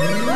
Yeah.